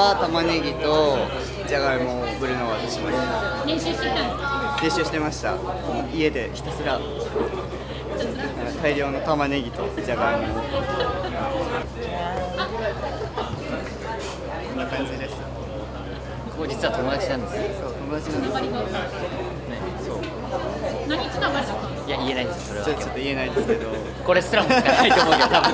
は玉ねぎとじゃがいもをブルノワーズしました練習してたんです練習してました。家でひたすら大量の玉ねぎとじゃがいも。こんな感じです。ここ実は友達なんですそう友達なんです。ねそう。何つながりだいや言えないですそれは。ちょちょっと言えないですけど。これすらも聞かないと思うけど多分。